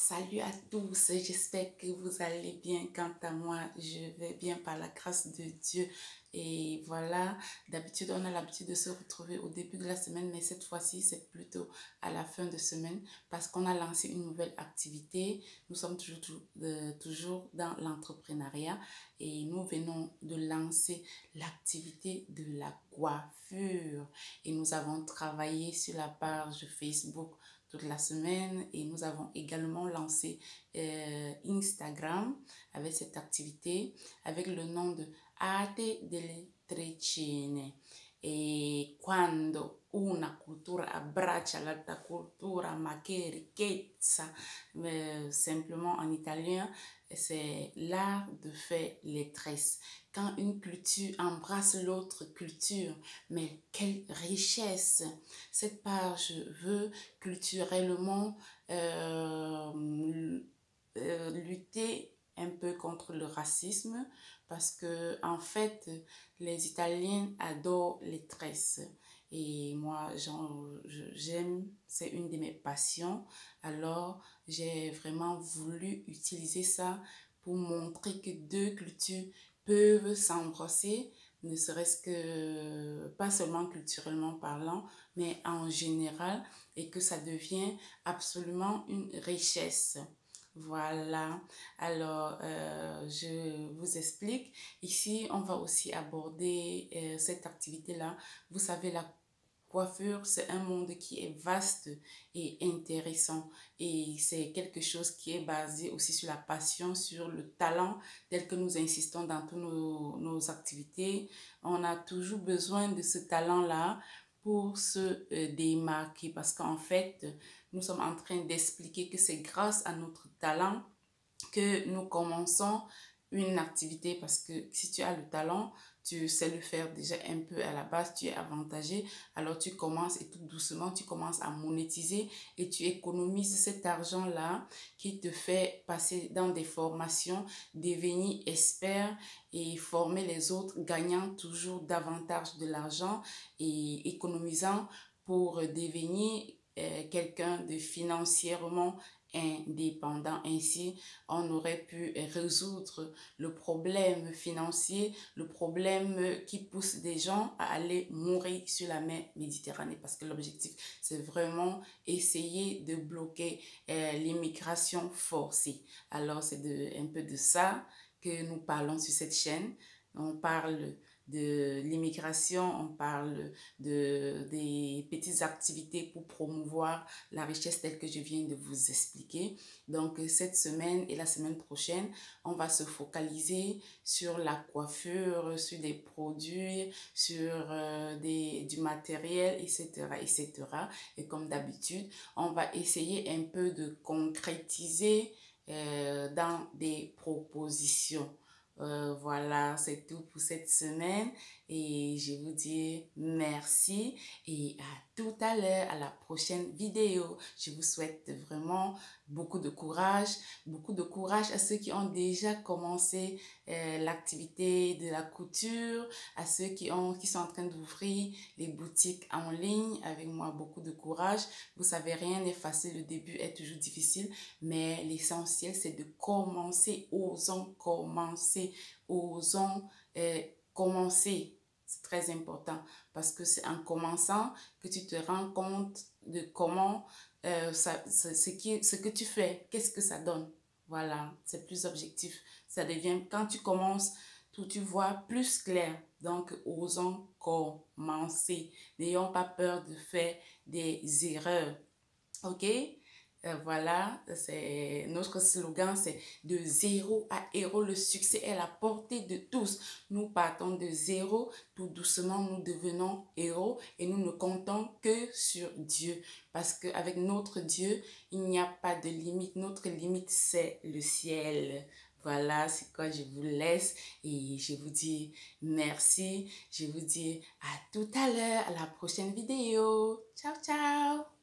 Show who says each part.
Speaker 1: Salut à tous, j'espère que vous allez bien. Quant à moi, je vais bien par la grâce de Dieu. Et voilà, d'habitude, on a l'habitude de se retrouver au début de la semaine, mais cette fois-ci, c'est plutôt à la fin de semaine parce qu'on a lancé une nouvelle activité. Nous sommes toujours, toujours euh, dans l'entrepreneuriat et nous venons de lancer l'activité de la coiffure. Et nous avons travaillé sur la page Facebook toute la semaine et nous avons également lancé euh, Instagram avec cette activité avec le nom de Arte delle Trecine. E quando una cultura abbraccia l'altra cultura, ma che ricchezza, euh, simplement en italien, c'est l'art de faire les tresses. Quand une culture embrasse l'autre culture, mais quelle richesse! Cette page veut culturellement euh, euh, lutter un peu contre le racisme parce que en fait les Italiens adorent les tresses. Et moi j'aime c'est une de mes passions. Alors j'ai vraiment voulu utiliser ça pour montrer que deux cultures peuvent s'embrasser ne serait-ce que pas seulement culturellement parlant mais en général et que ça devient absolument une richesse voilà, alors euh, je vous explique. Ici, on va aussi aborder euh, cette activité-là. Vous savez, la coiffure, c'est un monde qui est vaste et intéressant. Et c'est quelque chose qui est basé aussi sur la passion, sur le talent, tel que nous insistons dans toutes nos, nos activités. On a toujours besoin de ce talent-là pour se euh, démarquer. Parce qu'en fait, nous sommes en train d'expliquer que c'est grâce à notre talent que nous commençons une activité parce que si tu as le talent, tu sais le faire déjà un peu à la base, tu es avantagé, alors tu commences et tout doucement, tu commences à monétiser et tu économises cet argent-là qui te fait passer dans des formations, devenir expert et former les autres, gagnant toujours davantage de l'argent et économisant pour devenir euh, quelqu'un de financièrement indépendant. Ainsi, on aurait pu résoudre le problème financier, le problème qui pousse des gens à aller mourir sur la mer Méditerranée parce que l'objectif, c'est vraiment essayer de bloquer euh, l'immigration forcée. Alors, c'est un peu de ça que nous parlons sur cette chaîne. On parle de l'immigration, on parle de, des petites activités pour promouvoir la richesse telle que je viens de vous expliquer. Donc cette semaine et la semaine prochaine, on va se focaliser sur la coiffure, sur des produits, sur euh, des, du matériel, etc., etc. Et comme d'habitude, on va essayer un peu de concrétiser euh, dans des propositions. Euh, voilà, c'est tout pour cette semaine et je vous dis merci et à tout à l'heure, à la prochaine vidéo. Je vous souhaite vraiment beaucoup de courage, beaucoup de courage à ceux qui ont déjà commencé euh, l'activité de la couture, à ceux qui, ont, qui sont en train d'ouvrir les boutiques en ligne. Avec moi, beaucoup de courage. Vous savez, rien n'est facile, le début est toujours difficile, mais l'essentiel c'est de commencer, osons commencer, osons euh, commencer. C'est très important parce que c'est en commençant que tu te rends compte de comment euh, ça, ce, ce que tu fais, qu'est-ce que ça donne. Voilà, c'est plus objectif. Ça devient, quand tu commences, tout tu vois plus clair. Donc, osons commencer. N'ayons pas peur de faire des erreurs. OK? Euh, voilà, c'est notre slogan, c'est de zéro à héros. Le succès est la portée de tous. Nous partons de zéro, tout doucement nous devenons héros et nous ne comptons que sur Dieu. Parce qu'avec notre Dieu, il n'y a pas de limite. Notre limite, c'est le ciel. Voilà, c'est quoi je vous laisse et je vous dis merci. Je vous dis à tout à l'heure, à la prochaine vidéo. Ciao, ciao